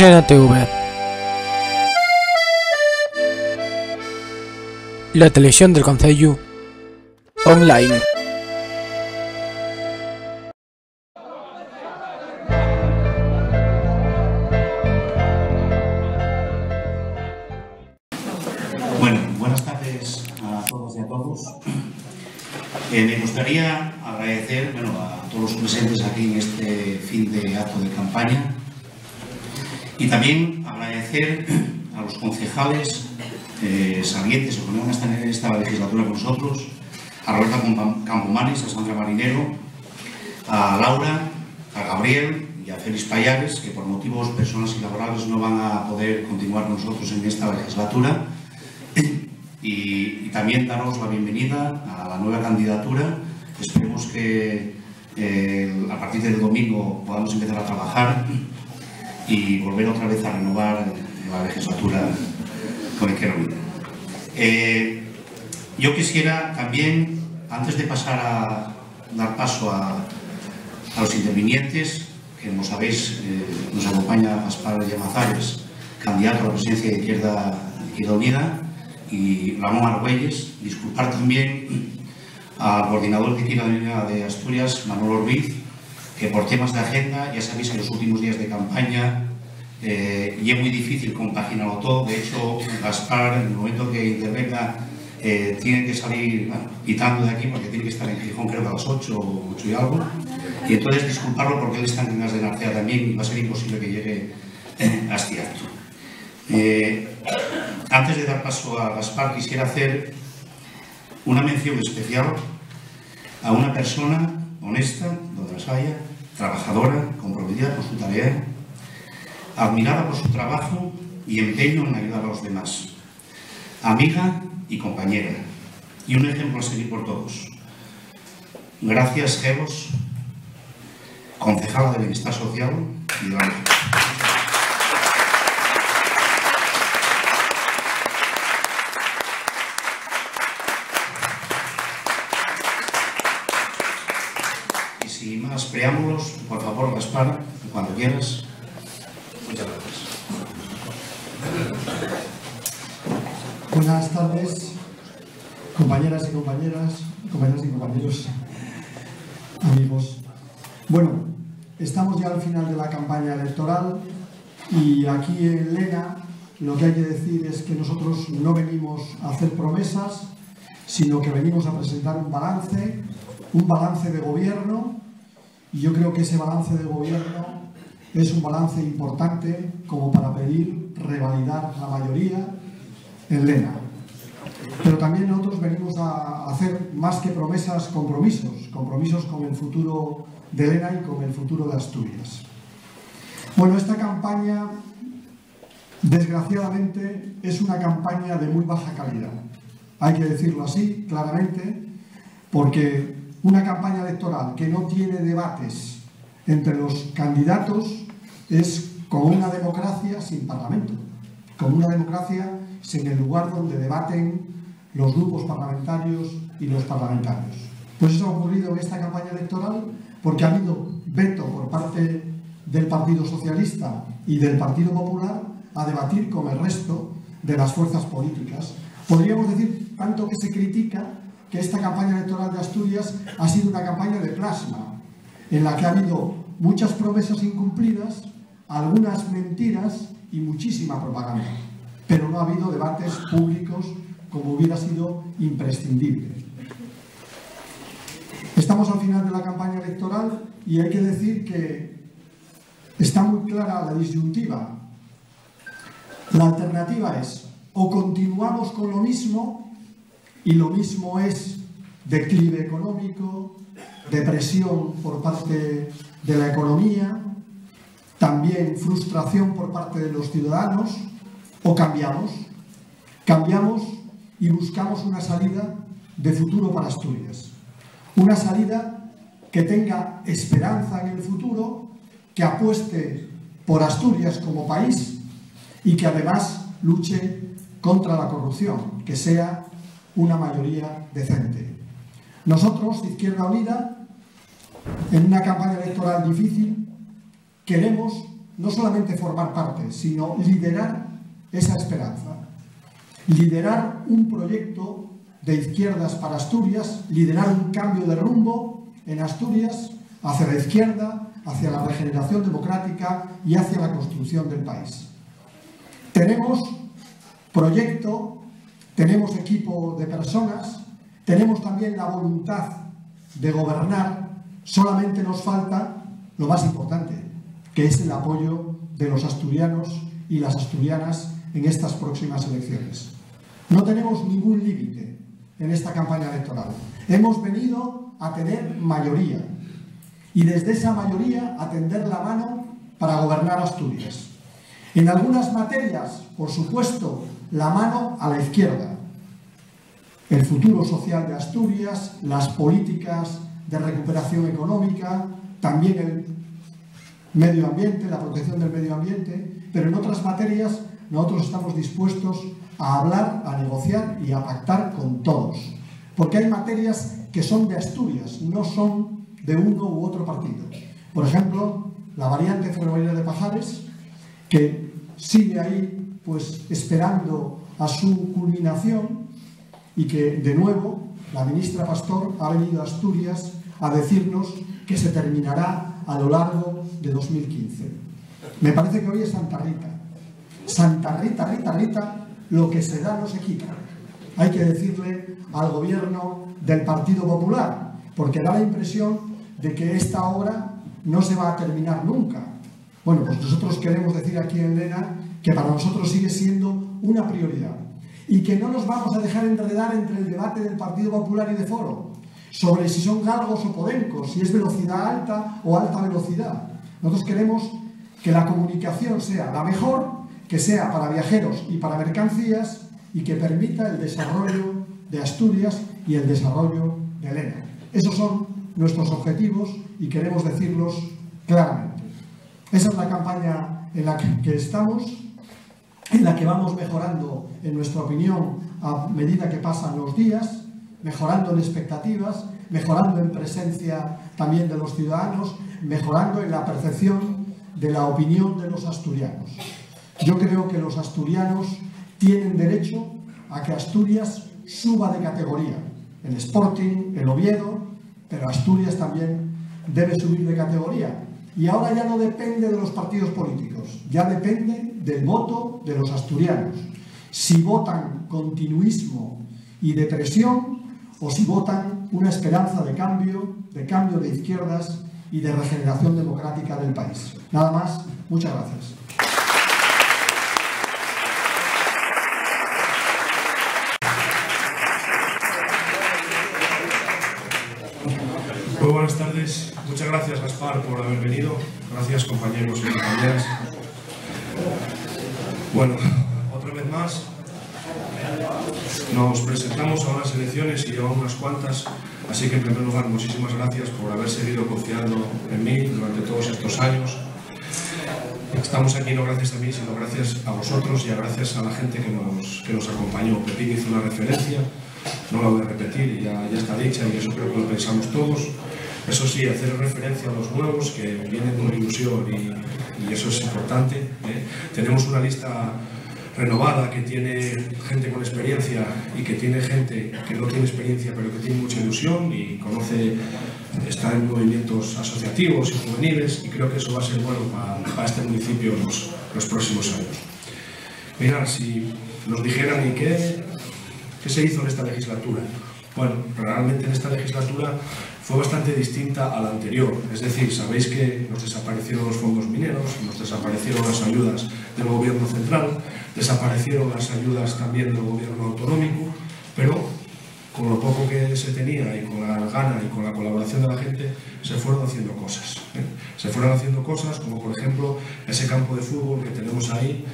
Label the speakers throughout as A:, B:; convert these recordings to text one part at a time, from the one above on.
A: TV. La televisión del Concello online.
B: Concejales eh, que no van a estar en esta legislatura con nosotros, a Roberta Campomanes, a Sandra Marinero, a Laura, a Gabriel y a Félix Payares, que por motivos personales y laborales no van a poder continuar con nosotros en esta legislatura. Y, y también daros la bienvenida a la nueva candidatura. Esperemos que eh, a partir del domingo podamos empezar a trabajar y volver otra vez a renovar la legislatura con. Eh, yo quisiera también, antes de pasar a dar paso a, los intervinientes, que como sabéis eh, nos acompaña Gaspar Llamazares, candidato a la presidencia de Izquierda, Izquierda Unida, y Ramón Argüelles, disculpar también al coordinador de Izquierda Unida de Asturias, Manuel Orbiz, que por temas de agenda, ya sabéis, en los últimos días de campaña, eh, y es muy difícil compaginarlo todo. De hecho, Gaspar, en el momento que intervenga, eh, tiene que salir bueno, pitando de aquí porque tiene que estar en Gijón, creo que a las 8 o 8 y algo. Y entonces disculparlo porque él está en Tiendas de Narcea también y va a ser imposible que llegue eh, a este acto. Eh, antes de dar paso a Gaspar, quisiera hacer una mención especial a una persona honesta, donde las haya, trabajadora, comprometida con su tarea, admirada por su trabajo y empeño en ayudar a los demás, amiga y compañera, y un ejemplo a seguir por todos. Gracias, Geos, concejala de Bienestar Social y de la Y sin más preámbulos, por favor, Gaspar, cuando quieras. Muchas gracias.
C: Buenas tardes, compañeras y compañeras, compañeras y compañeros, amigos. Bueno, estamos ya al final de la campaña electoral y aquí en Lena lo que hay que decir es que nosotros no venimos a hacer promesas, sino que venimos a presentar un balance, un balance de gobierno y yo creo que ese balance de gobierno es un balance importante como para pedir revalidar la mayoría en Lena. Pero también nosotros venimos a hacer más que promesas, compromisos, compromisos con el futuro de Lena y con el futuro de Asturias. Bueno, esta campaña, desgraciadamente, es una campaña de muy baja calidad. Hay que decirlo así, claramente, porque una campaña electoral que no tiene debates entre los candidatos es como una democracia sin parlamento, como una democracia sin el lugar donde debaten los grupos parlamentarios y los parlamentarios. Pues eso ha ocurrido en esta campaña electoral porque ha habido veto por parte del Partido Socialista y del Partido Popular a debatir con el resto de las fuerzas políticas. Podríamos decir, tanto que se critica, que esta campaña electoral de Asturias ha sido una campaña de plasma, en la que ha habido muchas promesas incumplidas, algunas mentiras y muchísima propaganda. Pero no ha habido debates públicos como hubiera sido imprescindible. Estamos al final de la campaña electoral y hay que decir que está muy clara la disyuntiva. La alternativa es o continuamos con lo mismo y lo mismo es declive económico, depresión por parte de la economía, también frustración por parte de los ciudadanos, o cambiamos, cambiamos y buscamos una salida de futuro para Asturias. Una salida que tenga esperanza en el futuro, que apueste por Asturias como país y que además luche contra la corrupción, que sea una mayoría decente. Nosotros, Izquierda Unida, en una campaña electoral difícil, queremos no solamente formar parte, sino liderar esa esperanza. Liderar un proyecto de izquierdas para Asturias, liderar un cambio de rumbo en Asturias hacia la izquierda, hacia la regeneración democrática y hacia la construcción del país. Tenemos proyecto, tenemos equipo de personas, tenemos también la voluntad de gobernar, solamente nos falta lo más importante, que es el apoyo de los asturianos y las asturianas en estas próximas elecciones. No tenemos ningún límite en esta campaña electoral. Hemos venido a tener mayoría y desde esa mayoría a tender la mano para gobernar Asturias. En algunas materias, por supuesto, la mano a la izquierda. El futuro social de Asturias, las políticas de recuperación económica, también el medio ambiente, la protección del medio ambiente, pero en otras materias nosotros estamos dispuestos a hablar, a negociar y a pactar con todos. Porque hay materias que son de Asturias, no son de uno u otro partido. Por ejemplo, la variante ferroviaria de Pajares, que sigue ahí pues esperando a su culminación y que de nuevo la ministra Pastor ha venido a Asturias a decirnos que se terminará a lo largo de 2015. Me parece que hoy es Santa Rita. Santa Rita, Rita, Rita, lo que se da no se quita. Hay que decirle al gobierno del Partido Popular, porque da la impresión de que esta obra no se va a terminar nunca. Bueno, pues nosotros queremos decir aquí en Lena que para nosotros sigue siendo una prioridad y que no nos vamos a dejar enredar entre el debate del Partido Popular y de Foro sobre si son galgos o podencos, si es velocidad alta o alta velocidad. Nosotros queremos que la comunicación sea la mejor, que sea para viajeros y para mercancías y que permita el desarrollo de Asturias y el desarrollo de Elena. Esos son nuestros objetivos y queremos decirlos claramente. Esa es la campaña en la que estamos, en la que vamos mejorando, en nuestra opinión, a medida que pasan los días, mejorando en expectativas, mejorando en presencia también de los ciudadanos, mejorando en la percepción de la opinión de los asturianos. Yo creo que los asturianos tienen derecho a que Asturias suba de categoría. El Sporting, el Oviedo, pero Asturias también debe subir de categoría. Y ahora ya no depende de los partidos políticos, ya depende del voto de los asturianos. Si votan continuismo y depresión o si votan una esperanza de cambio, de cambio de izquierdas y de regeneración democrática del país. Nada más, muchas gracias.
D: Buenas tardes. Muchas gracias, Gaspar, por haber venido. Gracias, compañeros y compañeras. Bueno, otra vez más, nos presentamos a unas elecciones y llevamos unas cuantas, así que en primer lugar, muchísimas gracias por haber seguido confiando en mí durante todos estos años. Estamos aquí no gracias a mí, sino gracias a vosotros y a gracias a la gente que nos, que nos acompañó. Pepín hizo una referencia, no la voy a repetir, ya, ya está dicha y eso creo que lo pensamos todos. Eso sí, hacer referencia a los nuevos que vienen con ilusión y, eso es importante. ¿eh? Tenemos una lista renovada que tiene gente con experiencia y que tiene gente que no tiene experiencia pero que tiene mucha ilusión y conoce, está en movimientos asociativos y juveniles y creo que eso va a ser bueno para, este municipio los, los próximos años. Mirad, si nos dijeran y qué, qué se hizo en esta legislatura. Bueno, realmente en esta legislatura fue bastante distinta a la anterior. Es decir, sabéis que nos desaparecieron los fondos mineros, nos desaparecieron las ayudas del gobierno central, desaparecieron las ayudas también del gobierno autonómico, pero con lo poco que se tenía y con la gana y con la colaboración de la gente, se fueron haciendo cosas. ¿eh? Se fueron haciendo cosas como por ejemplo ese campo de fútbol que tenemos ahí,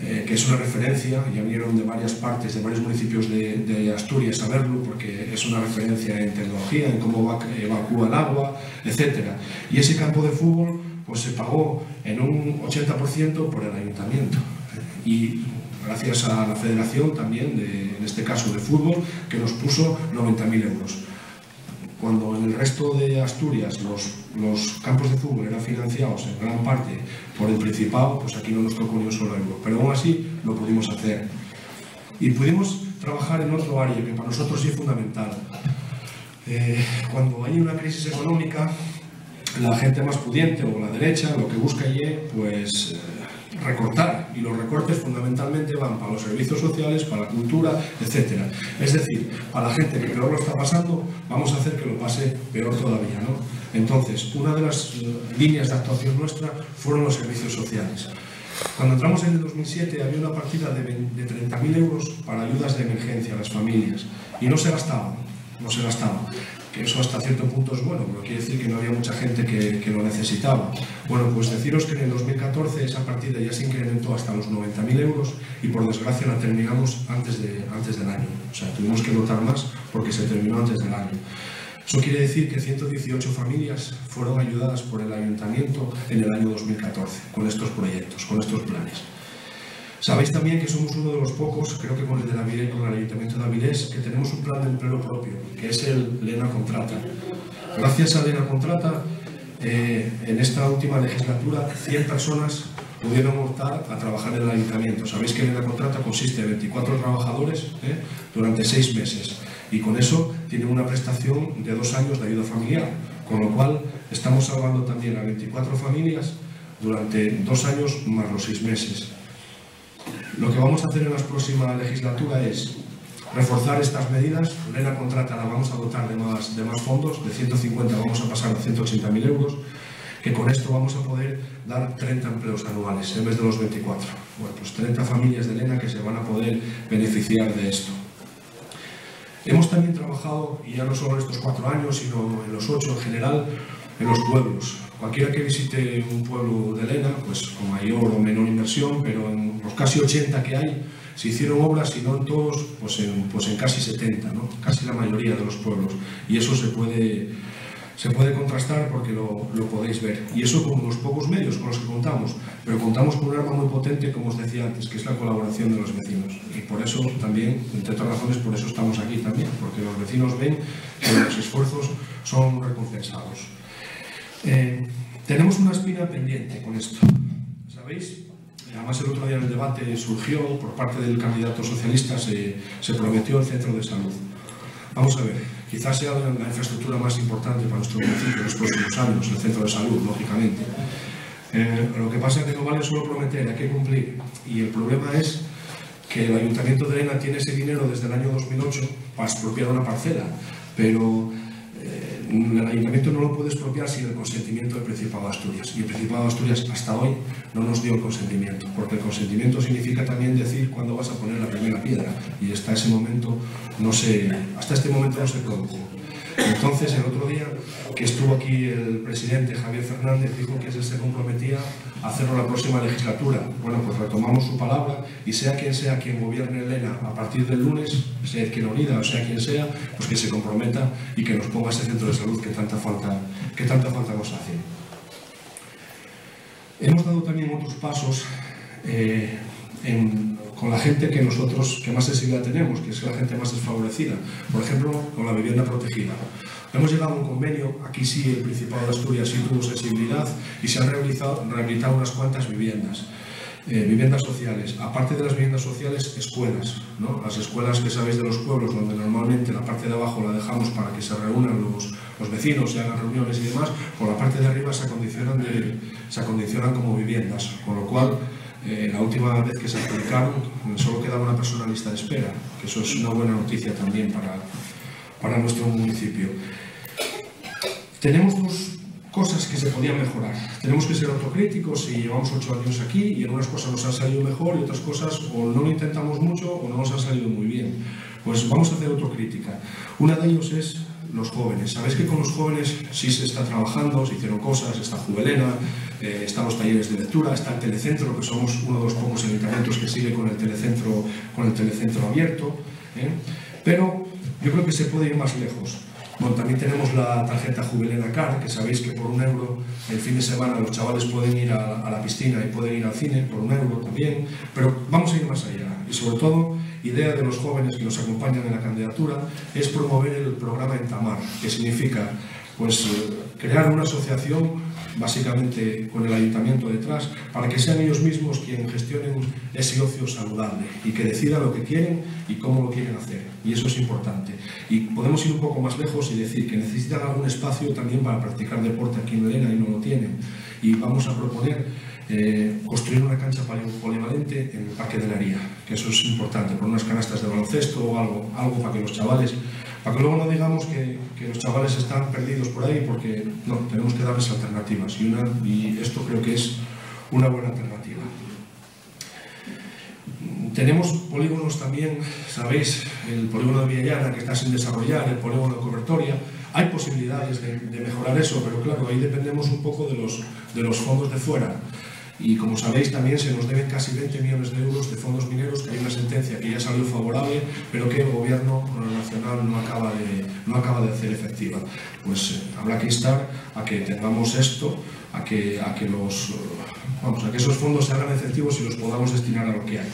D: eh, que es una referencia, ya vinieron de varias partes, de varios municipios de, Asturias a verlo, porque es una referencia en tecnología, en cómo evacúa el agua, etc. Y ese campo de fútbol pues, se pagó en un 80% por el ayuntamiento. Y gracias a la federación también, en este caso de fútbol, que nos puso 90.000 euros. Cuando en el resto de Asturias los, campos de fútbol eran financiados en gran parte por el Principado, pues aquí no nos tocó ni un solo euro. Pero aún así lo pudimos hacer. Y pudimos trabajar en otro área que para nosotros sí es fundamental. Eh, cuando hay una crisis económica, la gente más pudiente o la derecha lo que busca allí pues eh, recortar y los recortes fundamentalmente van para los servicios sociales, para la cultura, etc. Es decir, para la gente que peor lo está pasando, vamos a hacer que lo pase peor todavía. ¿no? Entonces, una de las eh, líneas de actuación nuestra fueron los servicios sociales. Cuando entramos en el 2007 había una partida de 30.000 euros para ayudas de emergencia a las familias y no se gastaban, no se gastaban que eso hasta cierto punto es bueno, pero quiere decir que no había mucha gente que, lo necesitaba. Bueno, pues deciros que en el 2014 esa partida ya se incrementó hasta los 90.000 euros y por desgracia la terminamos antes, de, antes del año. O sea, tuvimos que dotar más porque se terminó antes del año. Eso quiere decir que 118 familias fueron ayudadas por el ayuntamiento en el año 2014 con estos proyectos, con estos planes. Sabéis también que somos uno de los pocos, creo que con el, de con el Ayuntamiento de Avilés, que tenemos un plan de empleo propio, que es el Lena Contrata. Gracias a Lena Contrata, eh, en esta última legislatura, 100 personas pudieron optar a trabajar en el Ayuntamiento. Sabéis que Lena Contrata consiste en 24 trabajadores eh, durante 6 meses y con eso tiene una prestación de dos años de ayuda familiar, con lo cual estamos salvando también a 24 familias durante dos años más los seis meses. Lo que vamos a hacer en la próxima legislatura es reforzar estas medidas. Lena Contrata la vamos a dotar de más, de más fondos, de 150 vamos a pasar a 180.000 euros, que con esto vamos a poder dar 30 empleos anuales en vez de los 24. Bueno, pues 30 familias de Lena que se van a poder beneficiar de esto. Hemos también trabajado, y ya no solo en estos cuatro años, sino en los ocho en general, en los pueblos. Cualquiera que visite un pueblo de Lena, pues con mayor o menor inversión, pero en los casi 80 que hay, se hicieron obras, y no en todos, pues en, pues en casi 70, ¿no? casi la mayoría de los pueblos. Y eso se puede, se puede contrastar porque lo, lo, podéis ver. Y eso con los pocos medios con los que contamos, pero contamos con un arma muy potente, como os decía antes, que es la colaboración de los vecinos. Y por eso también, entre otras razones, por eso estamos aquí también, porque los vecinos ven que los esfuerzos son recompensados. Eh, tenemos una espina pendiente con esto, ¿sabéis? Además, el otro día en el debate surgió, por parte del candidato socialista, se, se prometió el centro de salud. Vamos a ver, quizás sea la infraestructura más importante para nuestro municipio en los próximos años, el centro de salud, lógicamente. Eh, lo que pasa es que no vale solo prometer, hay que cumplir. Y el problema es que el Ayuntamiento de Elena tiene ese dinero desde el año 2008 para expropiar una parcela, pero el ayuntamiento no lo puede expropiar sin el consentimiento del Principado de Asturias. Y el Principado de Asturias hasta hoy no nos dio el consentimiento, porque el consentimiento significa también decir cuándo vas a poner la primera piedra. Y hasta ese momento no se, hasta este momento no se produjo. Entonces, el otro día que estuvo aquí el presidente Javier Fernández, dijo que se comprometía a hacerlo la próxima legislatura. Bueno, pues retomamos su palabra y sea quien sea quien gobierne Elena a partir del lunes, sea quien unida o sea quien sea, pues que se comprometa y que nos ponga ese centro de salud que tanta falta, que tanta falta nos hace. Hemos dado también otros pasos eh, en, con la gente que nosotros, que más sensibilidad tenemos, que es la gente más desfavorecida. Por ejemplo, con la vivienda protegida. Hemos llegado a un convenio, aquí sí el Principado de Asturias sí tuvo sensibilidad y se han rehabilitado, rehabilitado unas cuantas viviendas. Eh, viviendas sociales. Aparte de las viviendas sociales, escuelas. ¿no? Las escuelas que sabéis de los pueblos, donde normalmente la parte de abajo la dejamos para que se reúnan los, los vecinos, se hagan reuniones y demás, por la parte de arriba se acondicionan, de, se acondicionan como viviendas. Con lo cual, eh, la última vez que se aplicaron solo quedaba una persona en lista de espera, que eso es una buena noticia también para, para nuestro municipio. Tenemos dos cosas que se podían mejorar. Tenemos que ser autocríticos y llevamos ocho años aquí y algunas cosas nos han salido mejor y otras cosas o no lo intentamos mucho o no nos han salido muy bien. Pues vamos a hacer autocrítica. Una de ellos es los jóvenes. Sabéis que con los jóvenes sí se está trabajando, se hicieron cosas, está Juvelena, eh, están los talleres de lectura, está el telecentro, que somos uno de los pocos ayuntamientos que sigue con el telecentro, con el telecentro abierto. ¿eh? Pero yo creo que se puede ir más lejos. Bueno, también tenemos la tarjeta Jubilena Car, que sabéis que por un euro el fin de semana los chavales pueden ir a, a, la piscina y pueden ir al cine, por un euro también, pero vamos a ir más allá. Y sobre todo, idea de los jóvenes que nos acompañan en la candidatura es promover el programa Entamar, que significa pues, crear una asociación básicamente con el ayuntamiento detrás, para que sean ellos mismos quienes gestionen ese ocio saludable y que decidan lo que quieren y cómo lo quieren hacer. Y eso es importante. Y podemos ir un poco más lejos y decir que necesitan algún espacio también para practicar deporte aquí en Elena y no lo tienen. Y vamos a proponer eh, construir una cancha polivalente en el Parque de la Ría, que eso es importante, con unas canastas de baloncesto o algo, algo para que los chavales para que luego no digamos que, que, los chavales están perdidos por ahí, porque no, tenemos que darles alternativas y, una, y esto creo que es una buena alternativa. Tenemos polígonos también, sabéis, el polígono de Villallana que está sin desarrollar, el polígono de Cobertoria. Hay posibilidades de, mejorar eso, pero claro, ahí dependemos un poco de los, de los fondos de fuera. Y como sabéis, también se nos deben casi 20 millones de euros de fondos mineros, que hay una sentencia que ya salió favorable, pero que el gobierno nacional no acaba de, no acaba de hacer efectiva. Pues eh, habrá que instar a que tengamos esto, a que, a que los, vamos, a que esos fondos se hagan efectivos y los podamos destinar a lo que hay.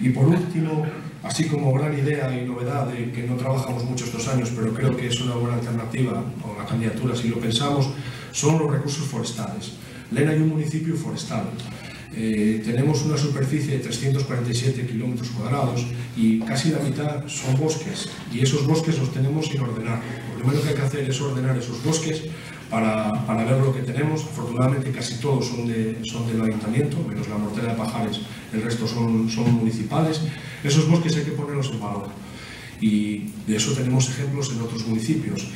D: Y por último, así como gran idea y novedad de que no trabajamos mucho estos años, pero creo que es una buena alternativa con la candidatura si lo pensamos, son los recursos forestales. Lena hay un municipio forestal. Eh, tenemos una superficie de 347 kilómetros cuadrados y casi la mitad son bosques y esos bosques los tenemos sin ordenar. Lo primero que hay que hacer es ordenar esos bosques para, para ver lo que tenemos. Afortunadamente casi todos son, de, son del ayuntamiento, menos la mortera de Pajares, el resto son, son municipales. Esos bosques hay que ponerlos en valor y de eso tenemos ejemplos en otros municipios.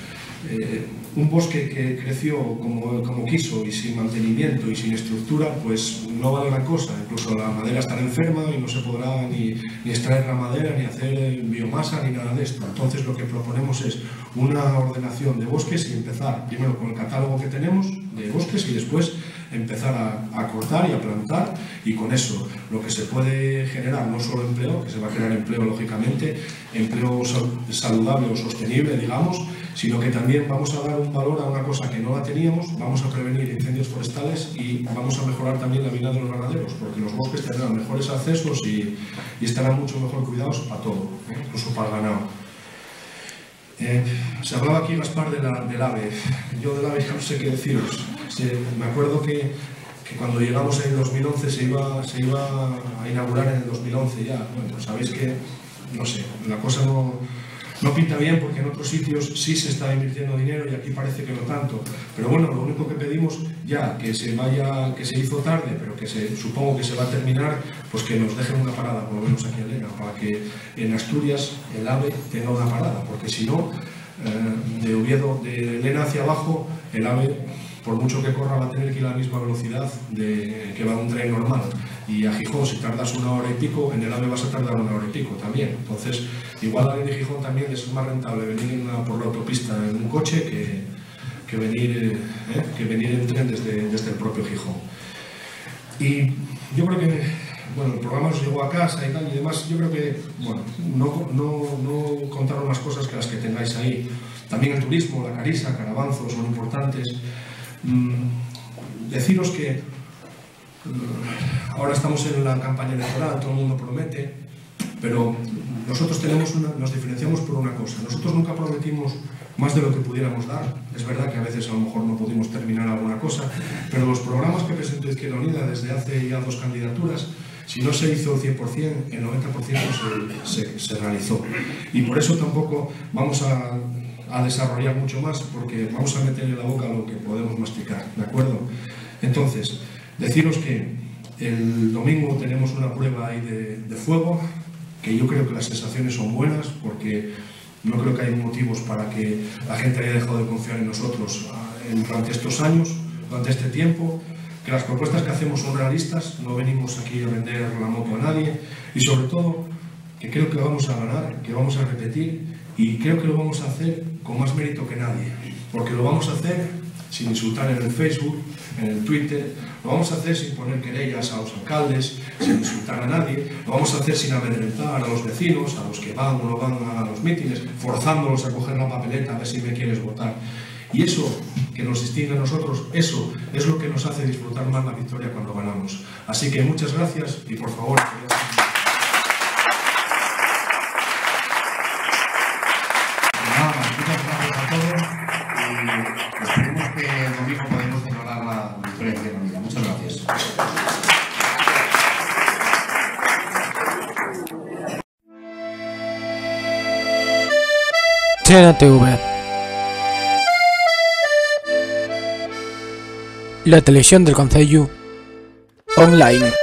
D: Eh, un bosque que creció como, como, quiso y sin mantenimiento y sin estructura, pues no vale la cosa. Incluso la madera estará enferma y no se podrá ni, ni, extraer la madera, ni hacer biomasa, ni nada de esto. Entonces lo que proponemos es una ordenación de bosques y empezar primero con el catálogo que tenemos de bosques y después empezar a, cortar y a plantar y con eso lo que se puede generar, no solo empleo, que se va a generar empleo lógicamente, empleo saludable o sostenible, digamos, sino que también vamos a dar un valor a una cosa que no la teníamos, vamos a prevenir incendios forestales y vamos a mejorar también la vida de los ganaderos, porque los bosques tendrán mejores accesos y, y estarán mucho mejor cuidados para todo, ¿eh? incluso para el ganado. Eh, se hablaba aquí, Gaspar, de la, del AVE. Yo del AVE no sé qué deciros. Me acuerdo que, que, cuando llegamos en el 2011 se iba, se iba a inaugurar en el 2011 ya. Bueno, sabéis que, no sé, la cosa no, no pinta bien porque en otros sitios sí se está invirtiendo dinero y aquí parece que no tanto. Pero bueno, lo único que pedimos ya que se vaya, que se hizo tarde, pero que se, supongo que se va a terminar, pues que nos dejen una parada, por lo menos aquí en Lena, para que en Asturias el AVE tenga una parada, porque si no, eh, de Oviedo, de Lena hacia abajo, el AVE por mucho que corra va a tener que ir a la misma velocidad de, que va un tren normal. Y a Gijón, si tardas una hora y pico, en el AVE vas a tardar una hora y pico también. Entonces, igual a de Gijón también es más rentable venir por la autopista en un coche que, que venir, eh, que venir en tren desde, desde el propio Gijón. Y yo creo que bueno, el programa nos llegó a casa y tal y demás. Yo creo que, bueno, no, no, no contaron más cosas que las que tengáis ahí. También el turismo, la carisa, caravanzos son importantes. Mm, deciros que ahora estamos en la campaña electoral, todo el mundo promete, pero nosotros tenemos una, nos diferenciamos por una cosa. Nosotros nunca prometimos más de lo que pudiéramos dar. Es verdad que a veces a lo mejor no pudimos terminar alguna cosa, pero los programas que presentó Izquierda Unida desde hace ya dos candidaturas, si no se hizo el 100%, el 90% se, se, se realizó. Y por eso tampoco vamos a a desarrollar mucho más porque vamos a meter en la boca lo que podemos masticar, ¿de acuerdo? Entonces, deciros que el domingo tenemos una prueba ahí de, de fuego, que yo creo que las sensaciones son buenas porque no creo que haya motivos para que la gente haya dejado de confiar en nosotros ah, durante estos años, durante este tiempo, que las propuestas que hacemos son realistas, no venimos aquí a vender la moto a nadie y sobre todo que creo que vamos a ganar, que vamos a repetir y creo que lo vamos a hacer con más mérito que nadie, porque lo vamos a hacer sin insultar en el Facebook, en el Twitter, lo vamos a hacer sin poner querellas a los alcaldes, sin insultar a nadie, lo vamos a hacer sin amedrentar a los vecinos, a los que van o no van a los mítines, forzándolos a coger la papeleta a ver si me quieres votar. Y eso que nos distingue a nosotros, eso es lo que nos hace disfrutar más la victoria cuando ganamos. Así que muchas gracias y por favor...
A: La televisión del Concello online.